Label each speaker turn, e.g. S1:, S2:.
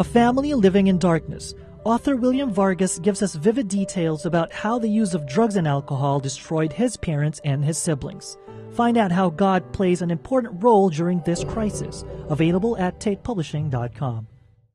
S1: A Family Living in Darkness. Author William Vargas gives us vivid details about how the use of drugs and alcohol destroyed his parents and his siblings. Find out how God plays an important role during this crisis. Available at tatepublishing.com.